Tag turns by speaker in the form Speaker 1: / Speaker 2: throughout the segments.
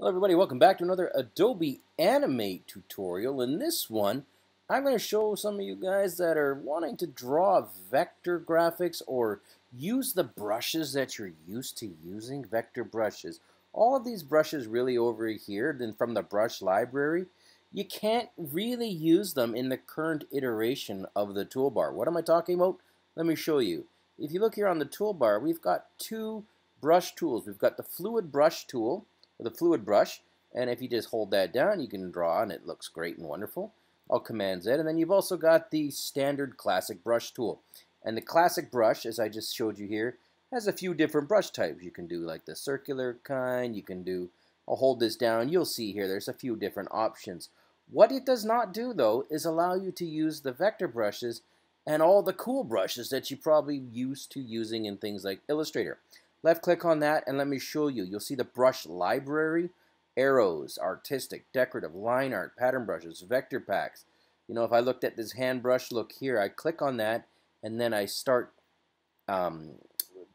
Speaker 1: Hello everybody, welcome back to another Adobe Animate tutorial. In this one, I'm going to show some of you guys that are wanting to draw vector graphics or use the brushes that you're used to using, vector brushes. All of these brushes really over here, then from the brush library, you can't really use them in the current iteration of the toolbar. What am I talking about? Let me show you. If you look here on the toolbar, we've got two brush tools. We've got the fluid brush tool, with a fluid brush. And if you just hold that down, you can draw and it looks great and wonderful. I'll Command Z. And then you've also got the standard classic brush tool. And the classic brush, as I just showed you here, has a few different brush types. You can do like the circular kind. You can do, I'll hold this down. You'll see here, there's a few different options. What it does not do, though, is allow you to use the vector brushes and all the cool brushes that you probably used to using in things like Illustrator. Left click on that and let me show you. You'll see the brush library, arrows, artistic, decorative, line art, pattern brushes, vector packs. You know, if I looked at this hand brush, look here, I click on that and then I start um,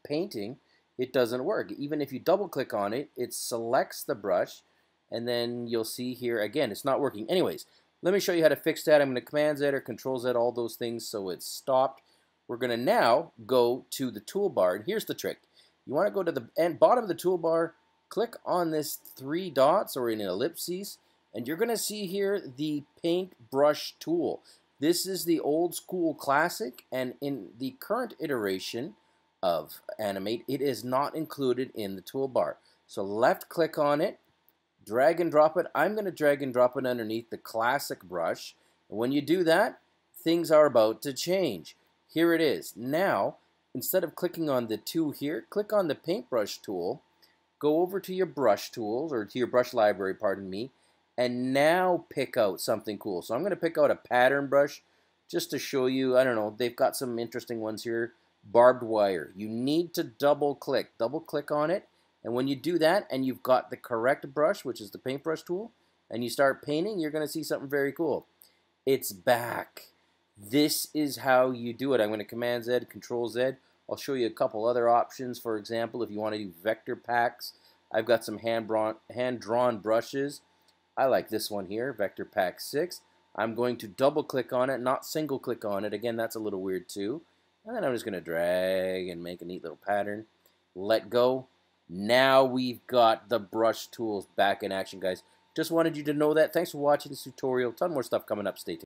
Speaker 1: painting, it doesn't work. Even if you double click on it, it selects the brush and then you'll see here, again, it's not working. Anyways, let me show you how to fix that. I'm going to Command Z or Control Z, all those things, so it's stopped. We're going to now go to the toolbar, and here's the trick. You want to go to the end, bottom of the toolbar, click on this three dots or in ellipses, and you're going to see here the paint brush tool. This is the old school classic, and in the current iteration of Animate, it is not included in the toolbar. So left click on it, drag and drop it. I'm going to drag and drop it underneath the classic brush. And when you do that, things are about to change. Here it is. Now, instead of clicking on the two here, click on the paintbrush tool, go over to your brush tools, or to your brush library, pardon me, and now pick out something cool. So I'm going to pick out a pattern brush just to show you, I don't know, they've got some interesting ones here. Barbed wire. You need to double click. Double click on it. And when you do that and you've got the correct brush, which is the paintbrush tool, and you start painting, you're going to see something very cool. It's back. This is how you do it. I'm going to Command Z, Control Z. I'll show you a couple other options. For example, if you want to do vector packs, I've got some hand-drawn hand -drawn brushes. I like this one here, Vector Pack 6. I'm going to double click on it, not single click on it. Again, that's a little weird too. And then I'm just going to drag and make a neat little pattern. Let go. Now we've got the brush tools back in action, guys. Just wanted you to know that. Thanks for watching this tutorial. Ton more stuff coming up. Stay tuned.